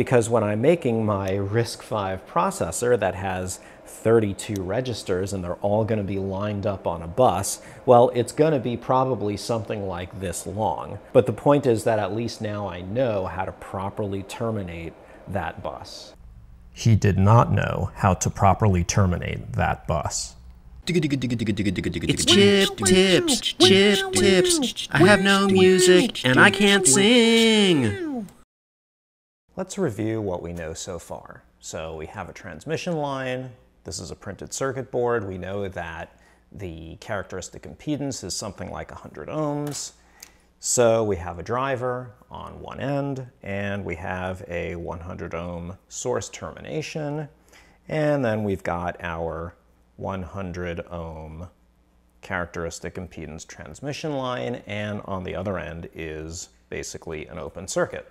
Because when I'm making my RISC-V processor that has 32 registers and they're all going to be lined up on a bus, well, it's going to be probably something like this long. But the point is that at least now I know how to properly terminate that bus. He did not know how to properly terminate that bus. It's chip tips, chip tips. I have no music and I can't sing. Let's review what we know so far. So we have a transmission line. This is a printed circuit board. We know that the characteristic impedance is something like 100 ohms. So we have a driver on one end, and we have a 100 ohm source termination, and then we've got our 100 ohm characteristic impedance transmission line, and on the other end is basically an open circuit.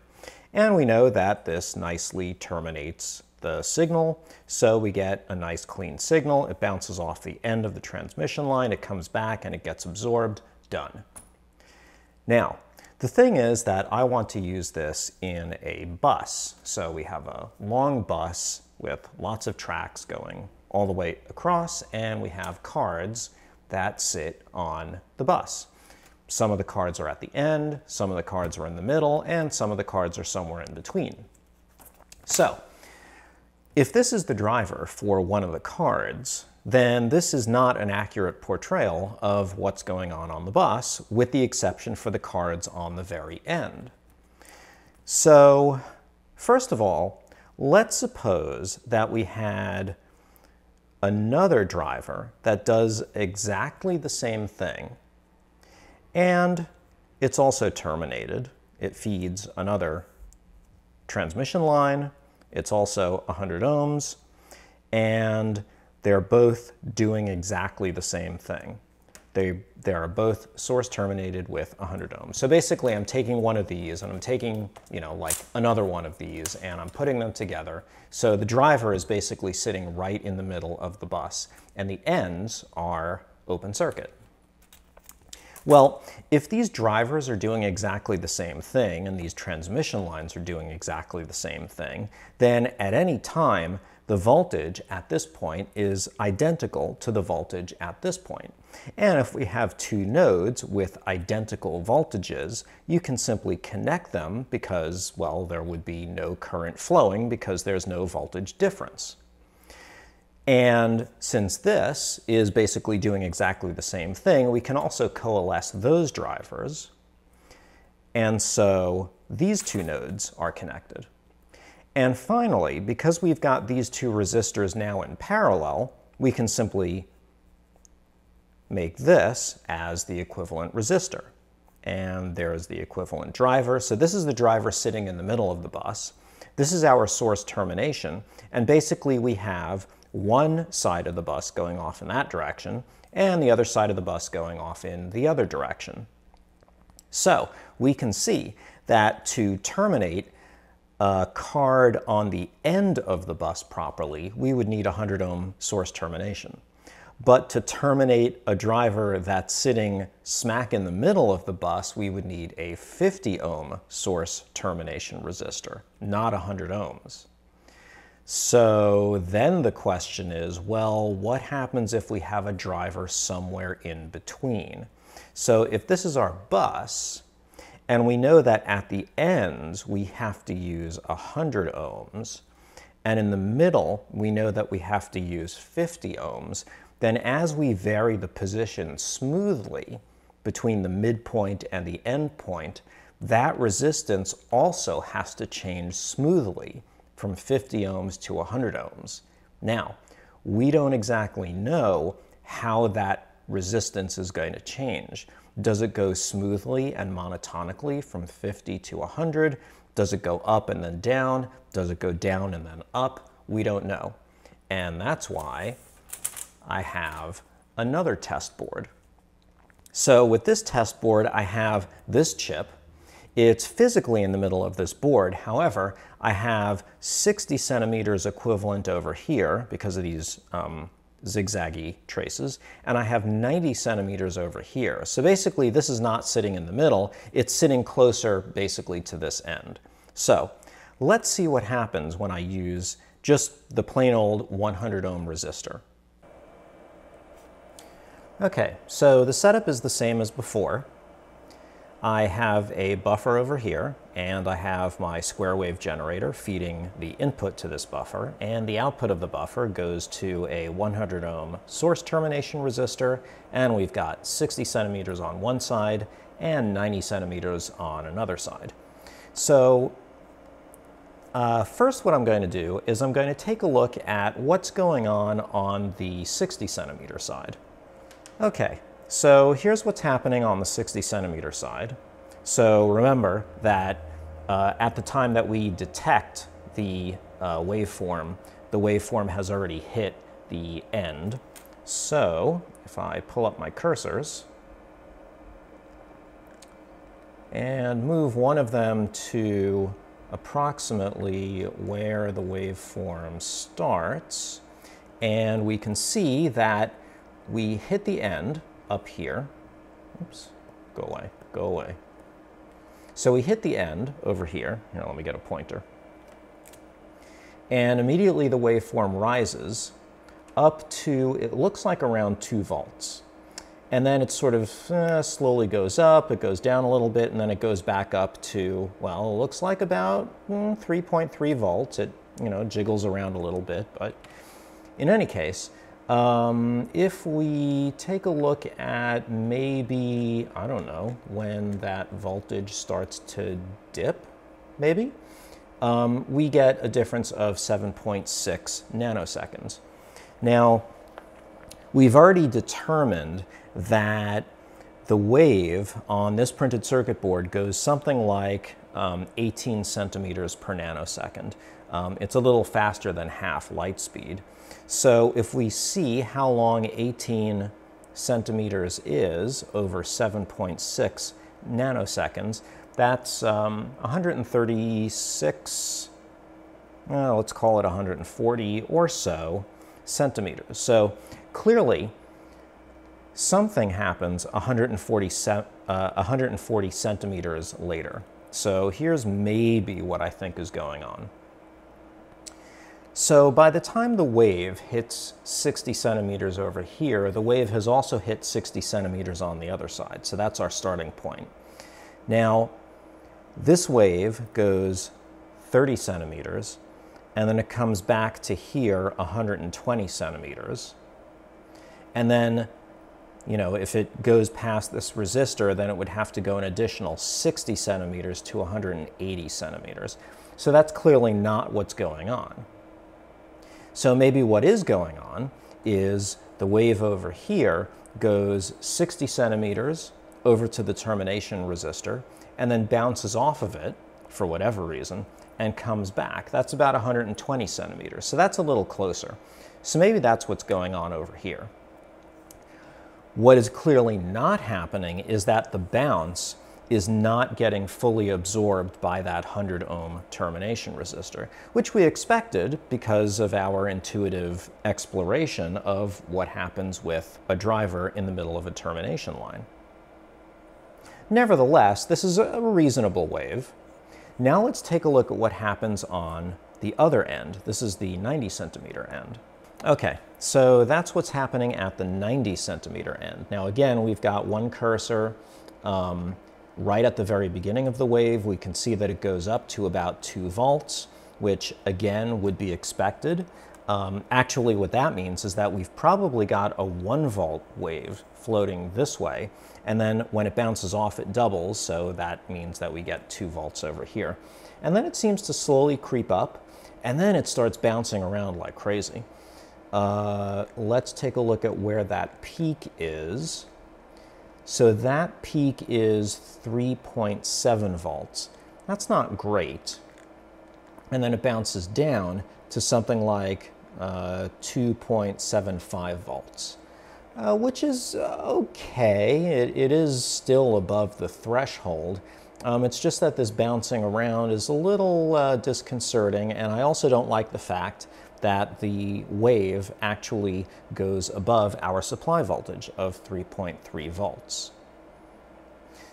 And we know that this nicely terminates the signal, so we get a nice clean signal. It bounces off the end of the transmission line, it comes back and it gets absorbed, done. Now, the thing is that I want to use this in a bus. So we have a long bus with lots of tracks going all the way across, and we have cards that sit on the bus. Some of the cards are at the end, some of the cards are in the middle, and some of the cards are somewhere in between. So, if this is the driver for one of the cards, then this is not an accurate portrayal of what's going on on the bus, with the exception for the cards on the very end. So, first of all, let's suppose that we had another driver that does exactly the same thing, and it's also terminated. It feeds another transmission line. It's also 100 ohms, and they're both doing exactly the same thing. They, they are both source terminated with 100 ohms. So basically I'm taking one of these and I'm taking, you know, like another one of these and I'm putting them together. So the driver is basically sitting right in the middle of the bus and the ends are open circuit. Well, if these drivers are doing exactly the same thing and these transmission lines are doing exactly the same thing, then at any time the voltage at this point is identical to the voltage at this point. And if we have two nodes with identical voltages, you can simply connect them because, well, there would be no current flowing because there's no voltage difference. And since this is basically doing exactly the same thing, we can also coalesce those drivers. And so these two nodes are connected. And finally, because we've got these two resistors now in parallel, we can simply make this as the equivalent resistor. And there's the equivalent driver. So this is the driver sitting in the middle of the bus. This is our source termination. And basically we have one side of the bus going off in that direction and the other side of the bus going off in the other direction. So we can see that to terminate a card on the end of the bus properly, we would need a 100 ohm source termination. But to terminate a driver that's sitting smack in the middle of the bus, we would need a 50 ohm source termination resistor, not 100 ohms. So then the question is, well, what happens if we have a driver somewhere in between? So if this is our bus, and we know that at the ends, we have to use 100 ohms. And in the middle, we know that we have to use 50 ohms. Then as we vary the position smoothly between the midpoint and the endpoint, that resistance also has to change smoothly from 50 ohms to 100 ohms. Now, we don't exactly know how that resistance is going to change. Does it go smoothly and monotonically from 50 to 100? Does it go up and then down? Does it go down and then up? We don't know. And that's why I have another test board. So with this test board, I have this chip. It's physically in the middle of this board. However, I have 60 centimeters equivalent over here because of these um, zigzaggy traces, and I have 90 centimeters over here. So basically this is not sitting in the middle, it's sitting closer basically to this end. So Let's see what happens when I use just the plain old 100 ohm resistor. Okay, so the setup is the same as before. I have a buffer over here, and I have my square wave generator feeding the input to this buffer, and the output of the buffer goes to a 100 ohm source termination resistor, and we've got 60 centimeters on one side and 90 centimeters on another side. So uh, first what I'm going to do is I'm going to take a look at what's going on on the 60 centimeter side. Okay, so here's what's happening on the 60 centimeter side. So remember that uh, at the time that we detect the uh, waveform, the waveform has already hit the end. So if I pull up my cursors and move one of them to approximately where the waveform starts, and we can see that we hit the end up here. Oops, go away, go away. So we hit the end over here. Here, let me get a pointer. And immediately the waveform rises up to, it looks like around 2 volts. And then it sort of uh, slowly goes up, it goes down a little bit, and then it goes back up to, well, it looks like about 3.3 mm, volts. It, you know, jiggles around a little bit, but in any case, um, if we take a look at maybe, I don't know, when that voltage starts to dip, maybe, um, we get a difference of 7.6 nanoseconds. Now, we've already determined that the wave on this printed circuit board goes something like um, 18 centimeters per nanosecond. Um, it's a little faster than half light speed. So if we see how long 18 centimeters is over 7.6 nanoseconds, that's um, 136, well, let's call it 140 or so centimeters. So clearly, something happens 140, uh, 140 centimeters later. So here's maybe what I think is going on. So by the time the wave hits 60 centimeters over here, the wave has also hit 60 centimeters on the other side. So that's our starting point. Now, this wave goes 30 centimeters, and then it comes back to here 120 centimeters. And then, you know, if it goes past this resistor, then it would have to go an additional 60 centimeters to 180 centimeters. So that's clearly not what's going on. So maybe what is going on is the wave over here goes 60 centimeters over to the termination resistor and then bounces off of it for whatever reason and comes back. That's about 120 centimeters. So that's a little closer. So maybe that's what's going on over here. What is clearly not happening is that the bounce is not getting fully absorbed by that 100 ohm termination resistor, which we expected because of our intuitive exploration of what happens with a driver in the middle of a termination line. Nevertheless, this is a reasonable wave. Now let's take a look at what happens on the other end. This is the 90 centimeter end. Okay, so that's what's happening at the 90 centimeter end. Now again, we've got one cursor um, right at the very beginning of the wave, we can see that it goes up to about 2 volts, which again would be expected. Um, actually, what that means is that we've probably got a 1 volt wave floating this way, and then when it bounces off, it doubles, so that means that we get 2 volts over here. And then it seems to slowly creep up, and then it starts bouncing around like crazy. Uh, let's take a look at where that peak is. So that peak is 3.7 volts. That's not great. And then it bounces down to something like uh, 2.75 volts, uh, which is okay. It, it is still above the threshold. Um, it's just that this bouncing around is a little uh, disconcerting, and I also don't like the fact that the wave actually goes above our supply voltage of 3.3 volts.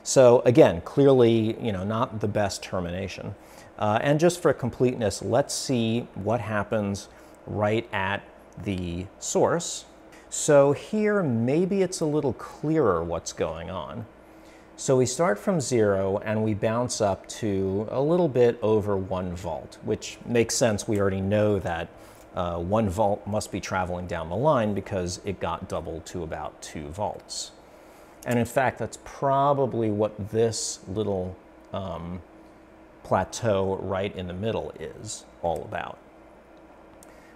So again, clearly, you know, not the best termination. Uh, and just for completeness, let's see what happens right at the source. So here, maybe it's a little clearer what's going on. So we start from zero and we bounce up to a little bit over one volt, which makes sense. We already know that uh, one volt must be traveling down the line because it got doubled to about two volts. And in fact, that's probably what this little um, plateau right in the middle is all about.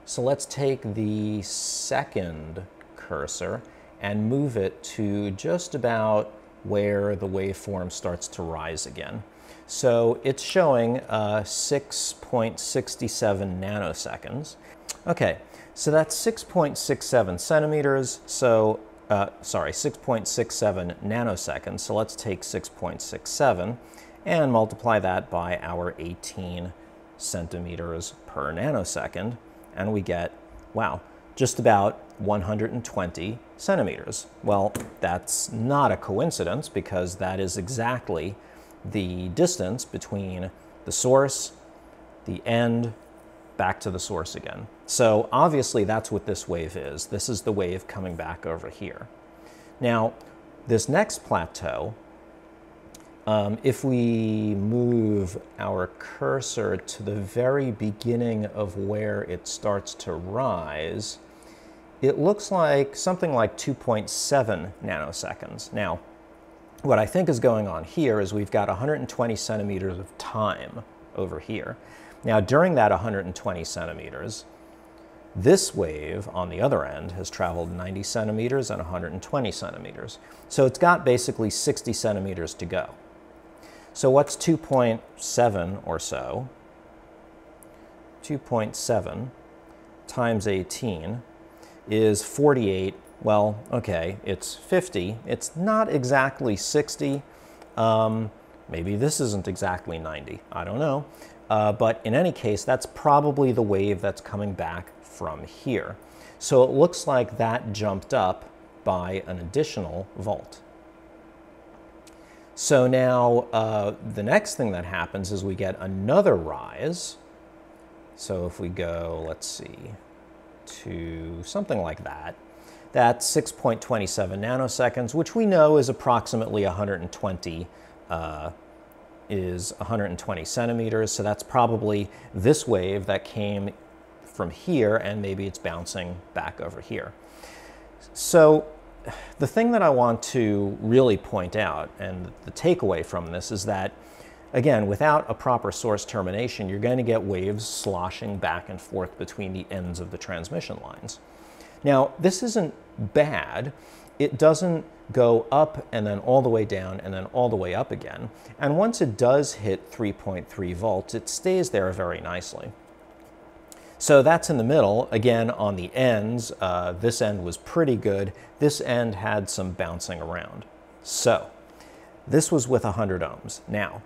So let's take the second cursor and move it to just about where the waveform starts to rise again. So it's showing uh, 6.67 nanoseconds. Okay, so that's 6.67 centimeters, so, uh, sorry, 6.67 nanoseconds. So let's take 6.67 and multiply that by our 18 centimeters per nanosecond, and we get, wow, just about 120 centimeters. Well, that's not a coincidence because that is exactly the distance between the source, the end, back to the source again. So obviously that's what this wave is. This is the wave coming back over here. Now, this next plateau um, if we move our cursor to the very beginning of where it starts to rise, it looks like something like 2.7 nanoseconds. Now, what I think is going on here is we've got 120 centimeters of time over here. Now, during that 120 centimeters, this wave on the other end has traveled 90 centimeters and 120 centimeters. So it's got basically 60 centimeters to go. So what's 2.7 or so? 2.7 times 18 is 48. Well, okay, it's 50. It's not exactly 60. Um, maybe this isn't exactly 90. I don't know. Uh, but in any case, that's probably the wave that's coming back from here. So it looks like that jumped up by an additional volt. So now uh, the next thing that happens is we get another rise. So if we go, let's see, to something like that, that's 6.27 nanoseconds, which we know is approximately 120 uh, is 120 centimeters. So that's probably this wave that came from here, and maybe it's bouncing back over here. So the thing that I want to really point out, and the takeaway from this, is that, again, without a proper source termination, you're going to get waves sloshing back and forth between the ends of the transmission lines. Now, this isn't bad. It doesn't go up and then all the way down and then all the way up again. And once it does hit 3.3 volts, it stays there very nicely. So that's in the middle. Again, on the ends, uh, this end was pretty good. This end had some bouncing around. So this was with 100 ohms. Now,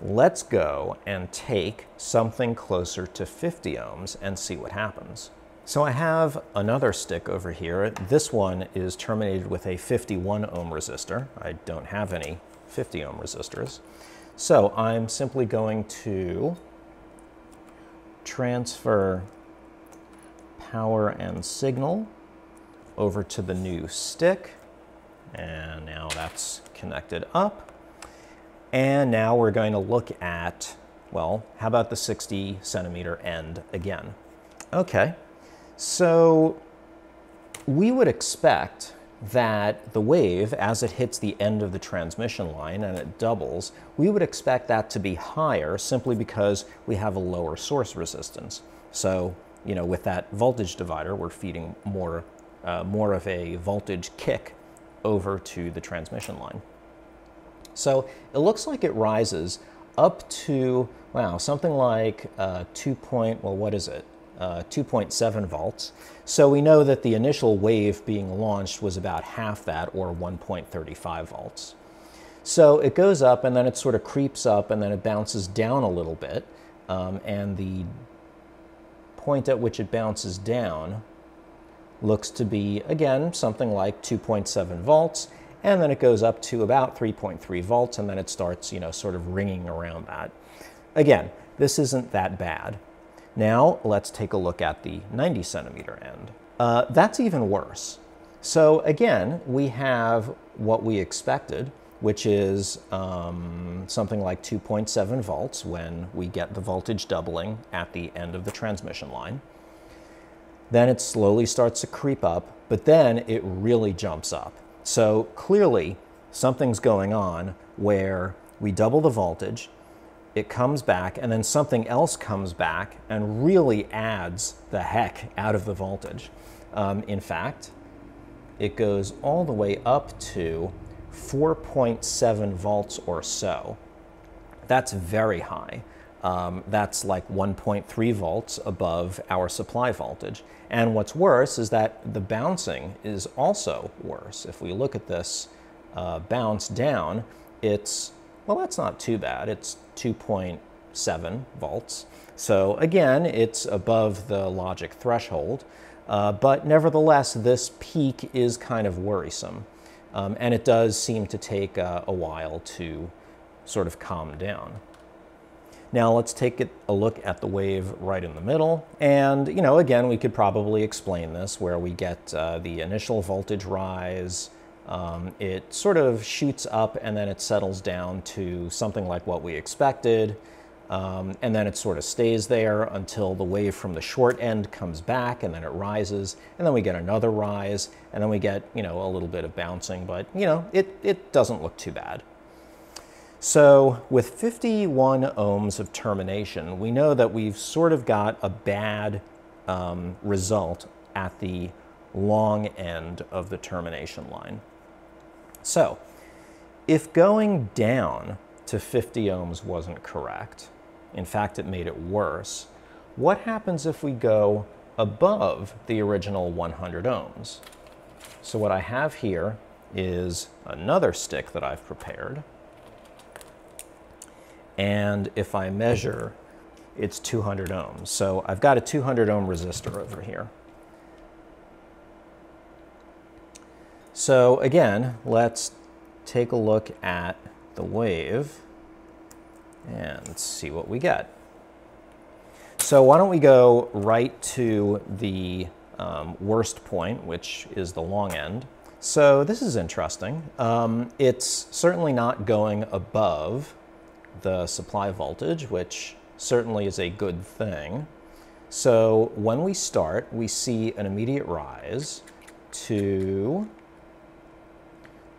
let's go and take something closer to 50 ohms and see what happens. So I have another stick over here. This one is terminated with a 51 ohm resistor. I don't have any 50 ohm resistors. So I'm simply going to transfer power and signal over to the new stick. And now that's connected up. And now we're going to look at, well, how about the 60 centimeter end again? Okay, so we would expect that the wave, as it hits the end of the transmission line and it doubles, we would expect that to be higher simply because we have a lower source resistance. So you know, with that voltage divider, we're feeding more, uh, more of a voltage kick over to the transmission line. So it looks like it rises up to, wow, something like uh, 2 point, well, what is it? Uh, 2.7 volts. So we know that the initial wave being launched was about half that, or 1.35 volts. So it goes up and then it sort of creeps up and then it bounces down a little bit. Um, and the point at which it bounces down looks to be, again, something like 2.7 volts, and then it goes up to about 3.3 volts, and then it starts, you know, sort of ringing around that. Again, this isn't that bad. Now let's take a look at the 90 centimeter end. Uh, that's even worse. So again, we have what we expected, which is um, something like 2.7 volts when we get the voltage doubling at the end of the transmission line. Then it slowly starts to creep up, but then it really jumps up. So clearly, something's going on where we double the voltage, it comes back, and then something else comes back and really adds the heck out of the voltage. Um, in fact, it goes all the way up to 4.7 volts or so. That's very high. Um, that's like 1.3 volts above our supply voltage. And what's worse is that the bouncing is also worse. If we look at this uh, bounce down, it's, well, that's not too bad. It's 2.7 volts. So again, it's above the logic threshold. Uh, but nevertheless, this peak is kind of worrisome. Um, and it does seem to take uh, a while to sort of calm down. Now let's take a look at the wave right in the middle. And, you know, again, we could probably explain this where we get uh, the initial voltage rise. Um, it sort of shoots up and then it settles down to something like what we expected. Um, and then it sort of stays there until the wave from the short end comes back and then it rises and then we get another rise and then we get you know a little bit of bouncing but you know it, it doesn't look too bad. So with 51 ohms of termination we know that we've sort of got a bad um, result at the long end of the termination line. So if going down to 50 ohms wasn't correct, in fact, it made it worse. What happens if we go above the original 100 ohms? So what I have here is another stick that I've prepared. And if I measure, it's 200 ohms. So I've got a 200 ohm resistor over here. So again, let's take a look at the wave and see what we get. So why don't we go right to the um, worst point, which is the long end. So this is interesting. Um, it's certainly not going above the supply voltage, which certainly is a good thing. So when we start, we see an immediate rise to,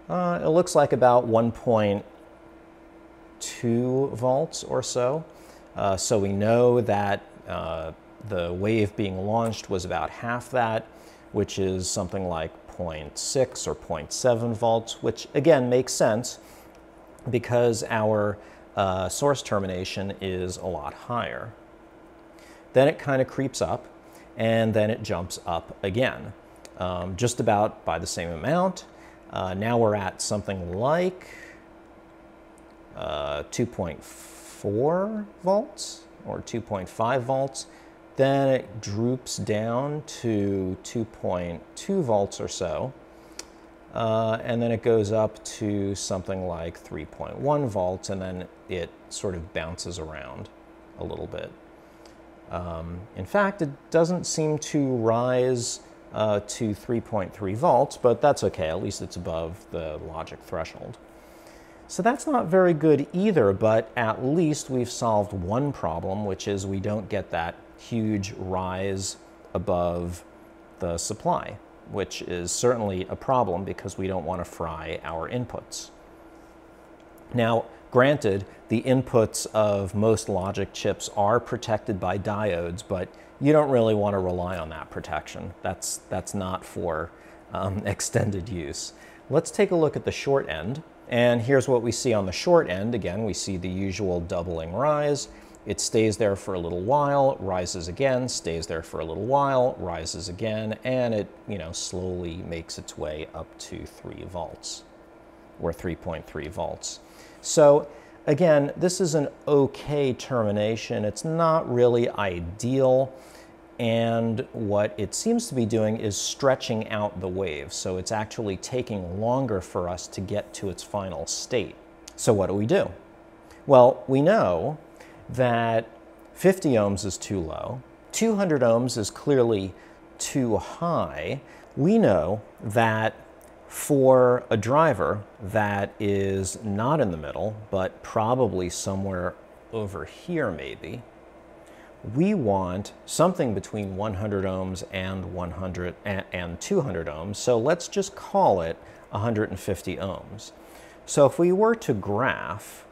uh, it looks like about 1.2 volts or so. Uh, so we know that uh, the wave being launched was about half that, which is something like 0.6 or 0.7 volts, which again makes sense because our uh, source termination is a lot higher. Then it kind of creeps up and then it jumps up again, um, just about by the same amount. Uh, now we're at something like uh, 2.4 volts or 2.5 volts. Then it droops down to 2.2 volts or so. Uh, and then it goes up to something like 3.1 volts, and then it sort of bounces around a little bit. Um, in fact, it doesn't seem to rise uh, to 3.3 volts, but that's okay. At least it's above the logic threshold. So that's not very good either, but at least we've solved one problem, which is we don't get that huge rise above the supply, which is certainly a problem because we don't want to fry our inputs. Now, granted, the inputs of most logic chips are protected by diodes, but you don't really want to rely on that protection. That's, that's not for um, extended use. Let's take a look at the short end. And here's what we see on the short end. Again, we see the usual doubling rise. It stays there for a little while, rises again, stays there for a little while, rises again, and it you know slowly makes its way up to 3 volts, or 3.3 volts. So again, this is an okay termination. It's not really ideal. And what it seems to be doing is stretching out the wave. So it's actually taking longer for us to get to its final state. So what do we do? Well, we know that 50 ohms is too low. 200 ohms is clearly too high. We know that for a driver that is not in the middle, but probably somewhere over here maybe, we want something between 100 ohms and 100 and 200 ohms. So let's just call it 150 ohms. So if we were to graph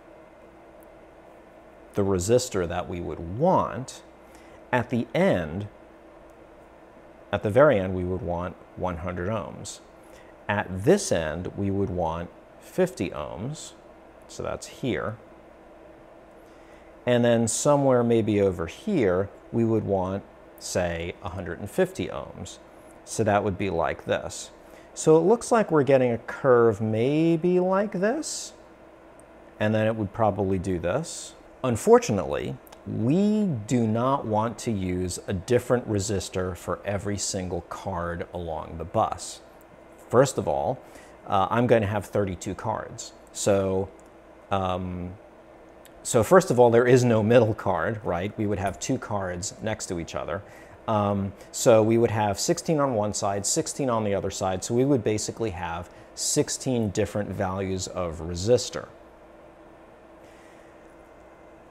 the resistor that we would want, at the end, at the very end, we would want 100 ohms. At this end, we would want 50 ohms, so that's here. And then somewhere maybe over here, we would want, say, 150 ohms. So that would be like this. So it looks like we're getting a curve maybe like this, and then it would probably do this. Unfortunately, we do not want to use a different resistor for every single card along the bus. First of all, uh, I'm going to have 32 cards. So um, so first of all, there is no middle card, right? We would have two cards next to each other. Um, so we would have 16 on one side, 16 on the other side. So we would basically have 16 different values of resistor.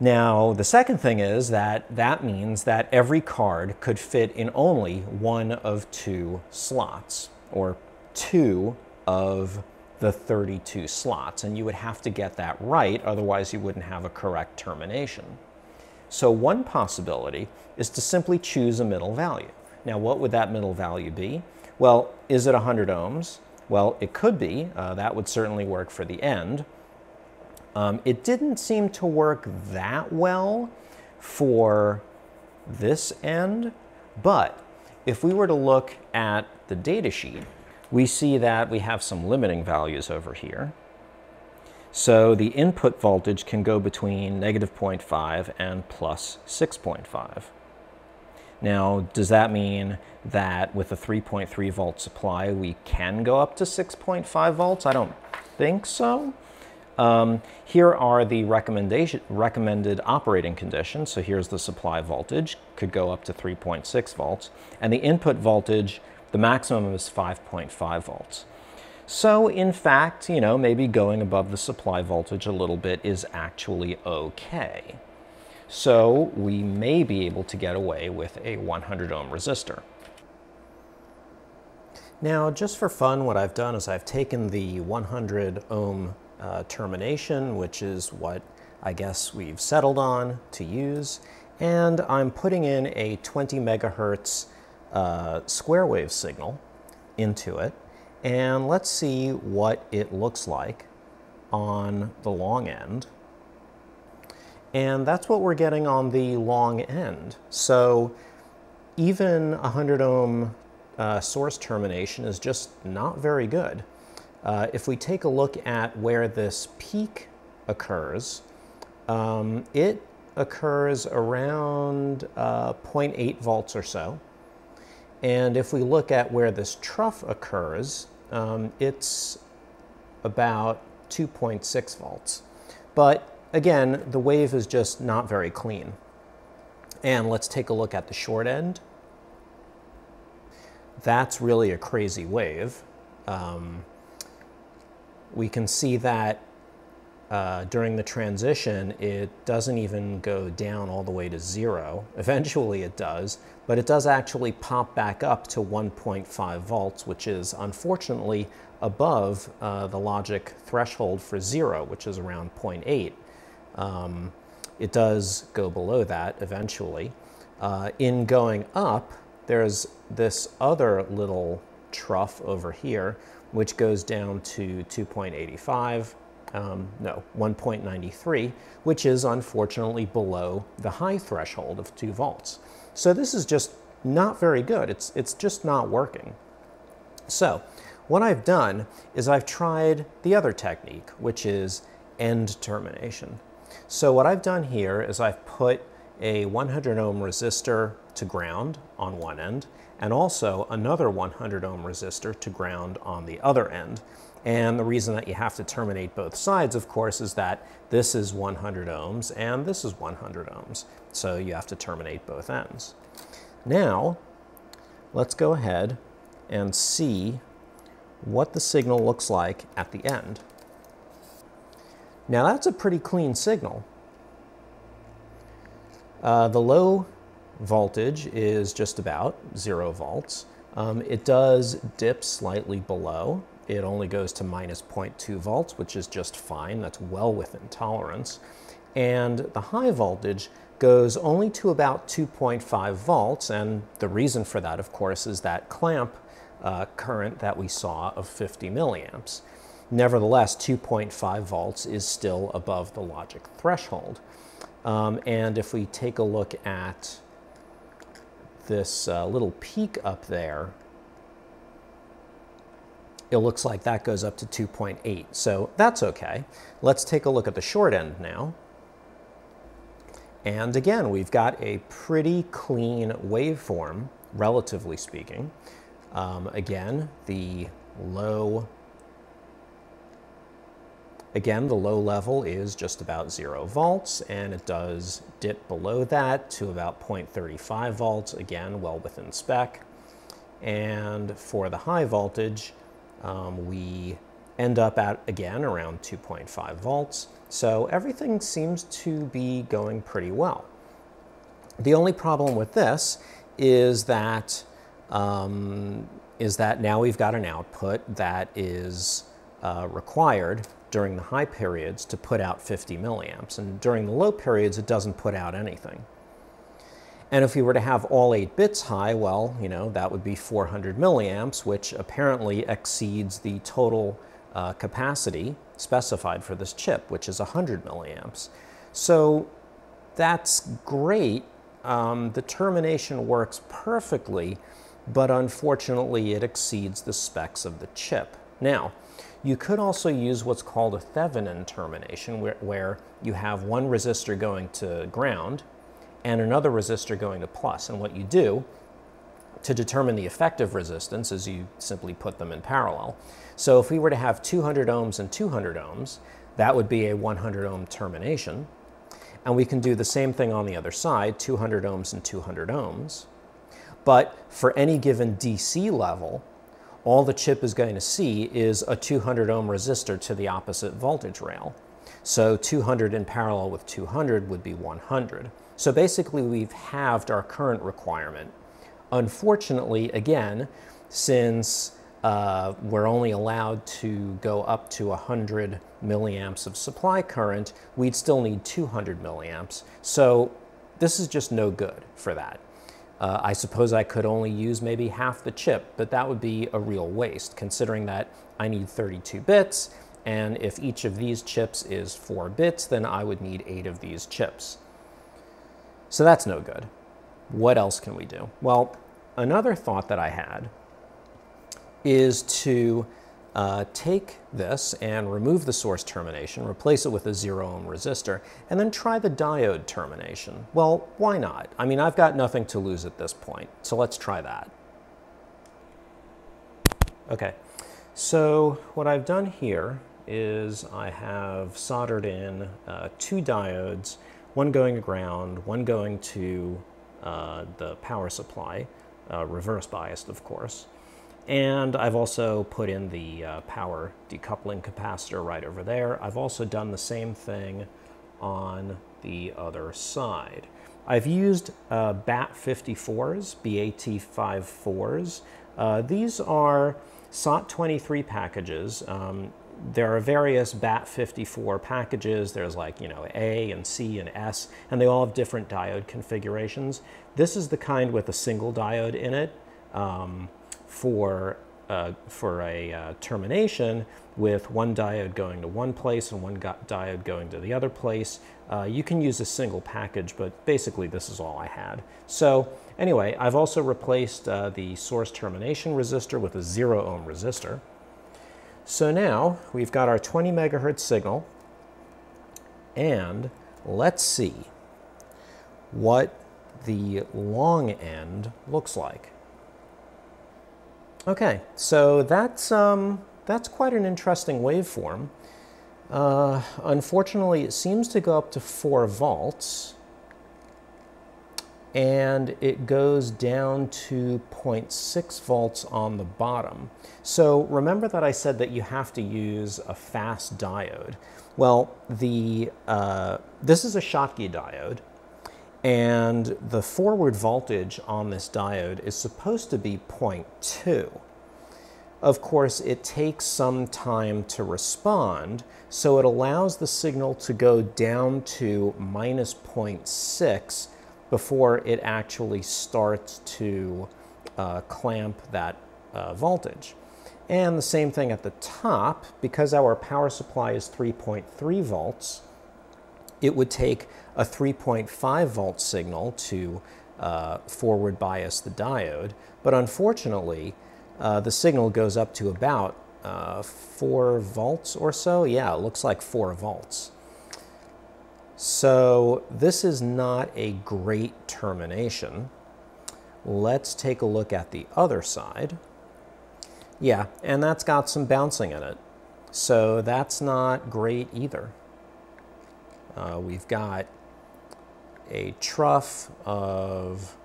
Now, the second thing is that that means that every card could fit in only one of two slots, or two of the 32 slots, and you would have to get that right, otherwise you wouldn't have a correct termination. So one possibility is to simply choose a middle value. Now what would that middle value be? Well, is it 100 ohms? Well, it could be. Uh, that would certainly work for the end. Um, it didn't seem to work that well for this end, but if we were to look at the data sheet, we see that we have some limiting values over here. So the input voltage can go between negative 0.5 and plus 6.5. Now, does that mean that with a 3.3 volt supply, we can go up to 6.5 volts? I don't think so. Um, here are the recommendation, recommended operating conditions. So here's the supply voltage, could go up to 3.6 volts. And the input voltage the maximum is 5.5 volts. So in fact, you know, maybe going above the supply voltage a little bit is actually okay. So we may be able to get away with a 100 ohm resistor. Now, just for fun, what I've done is I've taken the 100 ohm uh, termination, which is what I guess we've settled on to use, and I'm putting in a 20 megahertz uh, square wave signal into it, and let's see what it looks like on the long end. And that's what we're getting on the long end. So even a 100 ohm uh, source termination is just not very good. Uh, if we take a look at where this peak occurs, um, it occurs around uh, 0.8 volts or so. And if we look at where this trough occurs, um, it's about 2.6 volts. But again, the wave is just not very clean. And let's take a look at the short end. That's really a crazy wave. Um, we can see that uh, during the transition, it doesn't even go down all the way to zero. Eventually it does, but it does actually pop back up to 1.5 volts, which is unfortunately above uh, the logic threshold for zero, which is around 0.8. Um, it does go below that eventually. Uh, in going up, there's this other little trough over here, which goes down to 2.85 um, no, 1.93, which is unfortunately below the high threshold of 2 volts. So this is just not very good. It's, it's just not working. So what I've done is I've tried the other technique, which is end termination. So what I've done here is I've put a 100 ohm resistor to ground on one end and also another 100 ohm resistor to ground on the other end. And the reason that you have to terminate both sides, of course, is that this is 100 ohms and this is 100 ohms. So you have to terminate both ends. Now, let's go ahead and see what the signal looks like at the end. Now that's a pretty clean signal. Uh, the low voltage is just about zero volts. Um, it does dip slightly below. It only goes to minus 0.2 volts, which is just fine. That's well within tolerance. And the high voltage goes only to about 2.5 volts. And the reason for that, of course, is that clamp uh, current that we saw of 50 milliamps. Nevertheless, 2.5 volts is still above the logic threshold. Um, and if we take a look at this uh, little peak up there, it looks like that goes up to 2.8. So that's okay. Let's take a look at the short end now. And again, we've got a pretty clean waveform, relatively speaking. Um, again, the low Again, the low level is just about zero volts and it does dip below that to about 0.35 volts, again, well within spec. And for the high voltage, um, we end up at, again, around 2.5 volts. So everything seems to be going pretty well. The only problem with this is that um, is that now we've got an output that is uh, required during the high periods to put out 50 milliamps, and during the low periods it doesn't put out anything. And if we were to have all 8 bits high, well, you know, that would be 400 milliamps, which apparently exceeds the total uh, capacity specified for this chip, which is 100 milliamps. So that's great. Um, the termination works perfectly, but unfortunately it exceeds the specs of the chip. Now, you could also use what's called a Thevenin termination, where, where you have one resistor going to ground and another resistor going to plus. And what you do to determine the effective resistance is you simply put them in parallel. So if we were to have 200 ohms and 200 ohms, that would be a 100 ohm termination. And we can do the same thing on the other side, 200 ohms and 200 ohms. But for any given DC level, all the chip is going to see is a 200 ohm resistor to the opposite voltage rail. So 200 in parallel with 200 would be 100. So basically we've halved our current requirement. Unfortunately, again, since uh, we're only allowed to go up to 100 milliamps of supply current, we'd still need 200 milliamps. So this is just no good for that. Uh, I suppose I could only use maybe half the chip, but that would be a real waste considering that I need 32 bits, and if each of these chips is 4 bits, then I would need 8 of these chips. So that's no good. What else can we do? Well, another thought that I had is to uh, take this and remove the source termination, replace it with a zero ohm resistor, and then try the diode termination. Well, why not? I mean, I've got nothing to lose at this point, so let's try that. Okay, so what I've done here is I have soldered in uh, two diodes, one going to ground, one going to uh, the power supply, uh, reverse biased of course. And I've also put in the uh, power decoupling capacitor right over there. I've also done the same thing on the other side. I've used uh, BAT54s, BAT54s. Uh, these are SOT23 packages. Um, there are various BAT54 packages. There's like, you know, A and C and S, and they all have different diode configurations. This is the kind with a single diode in it. Um, for, uh, for a uh, termination with one diode going to one place and one diode going to the other place. Uh, you can use a single package, but basically this is all I had. So anyway, I've also replaced uh, the source termination resistor with a zero ohm resistor. So now we've got our 20 megahertz signal and let's see what the long end looks like. Okay, so that's, um, that's quite an interesting waveform. Uh, unfortunately, it seems to go up to 4 volts, and it goes down to 0.6 volts on the bottom. So remember that I said that you have to use a fast diode. Well, the, uh, this is a Schottky diode, and the forward voltage on this diode is supposed to be 0.2. Of course, it takes some time to respond, so it allows the signal to go down to minus 0.6 before it actually starts to uh, clamp that uh, voltage. And the same thing at the top, because our power supply is 3.3 volts, it would take a 3.5 volt signal to uh, forward bias the diode. But unfortunately, uh, the signal goes up to about uh, 4 volts or so. Yeah, it looks like 4 volts. So this is not a great termination. Let's take a look at the other side. Yeah, and that's got some bouncing in it. So that's not great either. Uh, we've got a trough of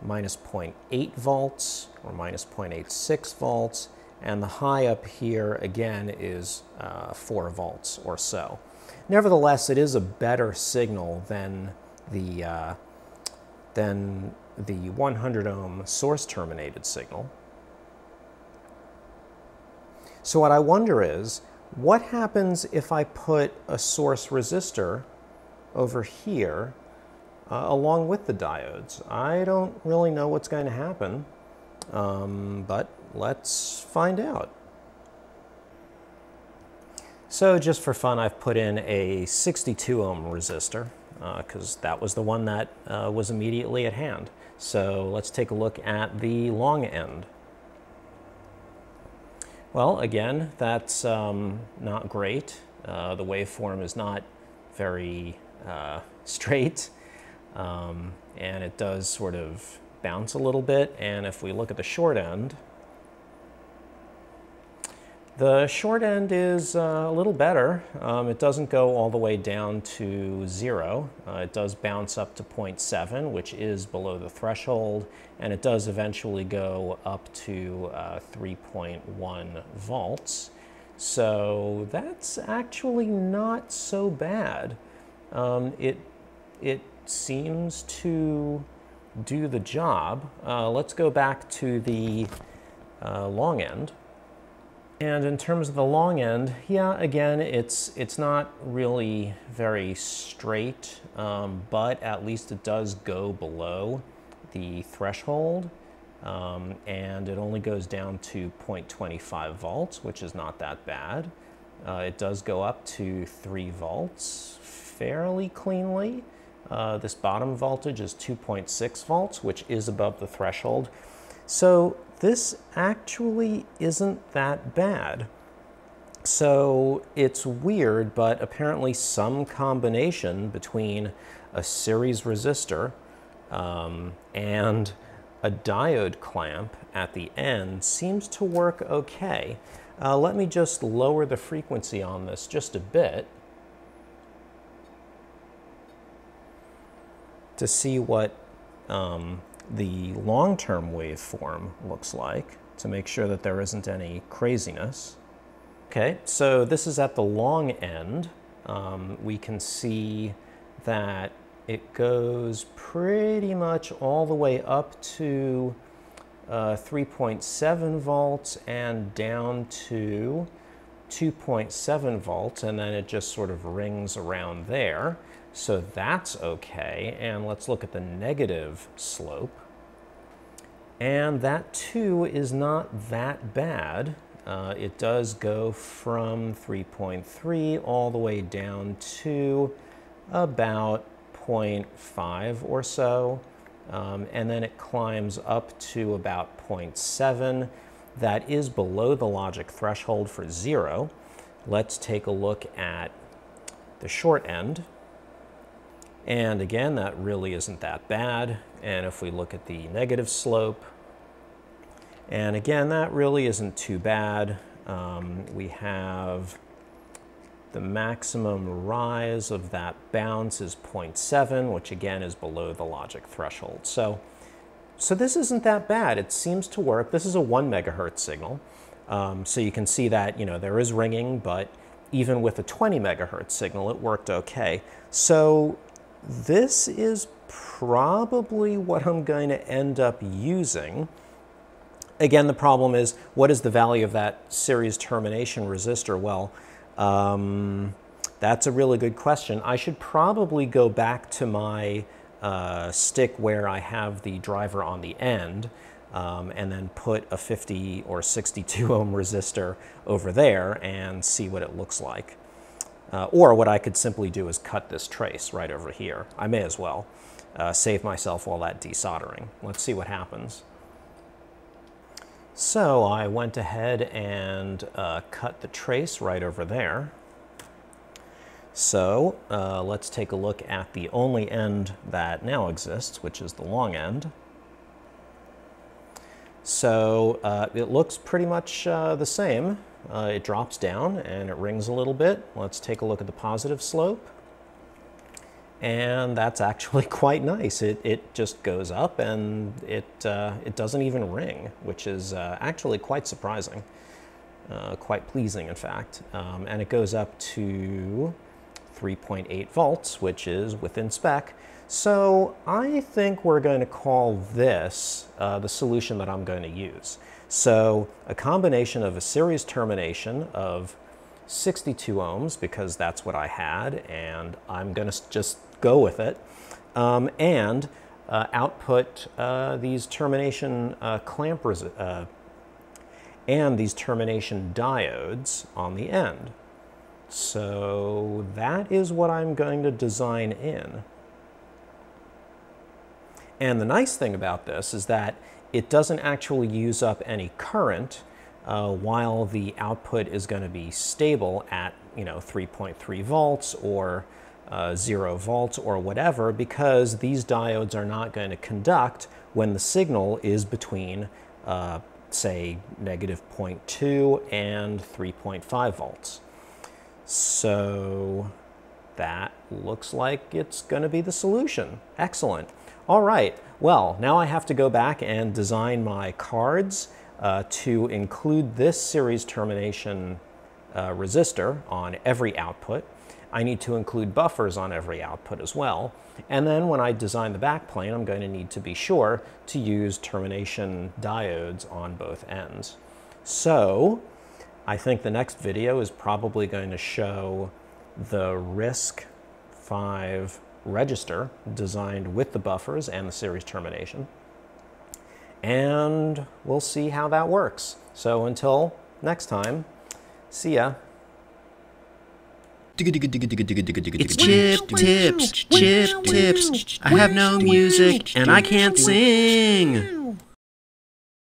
minus 0.8 volts or minus 0.86 volts, and the high up here again is uh, 4 volts or so. Nevertheless, it is a better signal than the, uh, than the 100 ohm source terminated signal. So what I wonder is, what happens if I put a source resistor over here uh, along with the diodes? I don't really know what's going to happen, um, but let's find out. So just for fun, I've put in a 62 ohm resistor because uh, that was the one that uh, was immediately at hand. So let's take a look at the long end. Well, again, that's um, not great. Uh, the waveform is not very uh, straight, um, and it does sort of bounce a little bit. And if we look at the short end, the short end is uh, a little better. Um, it doesn't go all the way down to zero. Uh, it does bounce up to 0.7, which is below the threshold, and it does eventually go up to uh, 3.1 volts. So that's actually not so bad. Um, it, it seems to do the job. Uh, let's go back to the uh, long end. And in terms of the long end, yeah, again, it's, it's not really very straight, um, but at least it does go below the threshold. Um, and it only goes down to 0.25 volts, which is not that bad. Uh, it does go up to 3 volts fairly cleanly. Uh, this bottom voltage is 2.6 volts, which is above the threshold. So this actually isn't that bad. So it's weird, but apparently some combination between a series resistor um, and a diode clamp at the end seems to work okay. Uh, let me just lower the frequency on this just a bit to see what um, the long-term waveform looks like to make sure that there isn't any craziness. Okay, so this is at the long end. Um, we can see that it goes pretty much all the way up to uh, 3.7 volts and down to 2.7 volts, and then it just sort of rings around there. So that's okay. And let's look at the negative slope. And that too is not that bad. Uh, it does go from 3.3 all the way down to about 0.5 or so. Um, and then it climbs up to about 0.7. That is below the logic threshold for zero. Let's take a look at the short end. And again, that really isn't that bad. And if we look at the negative slope, and again, that really isn't too bad. Um, we have the maximum rise of that bounce is 0.7, which again is below the logic threshold. So, so this isn't that bad. It seems to work. This is a 1 megahertz signal. Um, so you can see that you know there is ringing, but even with a 20 megahertz signal, it worked okay. So this is probably what I'm going to end up using. Again, the problem is, what is the value of that series termination resistor? Well, um, that's a really good question. I should probably go back to my uh, stick where I have the driver on the end um, and then put a 50 or 62 ohm resistor over there and see what it looks like. Uh, or what I could simply do is cut this trace right over here. I may as well uh, save myself all that desoldering. Let's see what happens. So I went ahead and uh, cut the trace right over there. So uh, let's take a look at the only end that now exists, which is the long end. So uh, it looks pretty much uh, the same. Uh, it drops down and it rings a little bit. Let's take a look at the positive slope. And that's actually quite nice. It, it just goes up and it, uh, it doesn't even ring, which is uh, actually quite surprising. Uh, quite pleasing, in fact. Um, and it goes up to 3.8 volts, which is within spec. So I think we're going to call this uh, the solution that I'm going to use. So a combination of a series termination of 62 ohms, because that's what I had, and I'm going to just go with it, um, and uh, output uh, these termination uh, clamp uh, and these termination diodes on the end. So that is what I'm going to design in. And the nice thing about this is that it doesn't actually use up any current uh, while the output is going to be stable at you know 3.3 volts or uh, 0 volts or whatever because these diodes are not going to conduct when the signal is between uh, say negative 0.2 and 3.5 volts. So that looks like it's going to be the solution. Excellent. All right, well, now I have to go back and design my cards uh, to include this series termination uh, resistor on every output. I need to include buffers on every output as well. And then when I design the backplane, I'm going to need to be sure to use termination diodes on both ends. So I think the next video is probably going to show the RISC-V register designed with the buffers and the series termination. And we'll see how that works. So until next time, see ya. It's chip tips, chip tips. I have no music and I can't sing.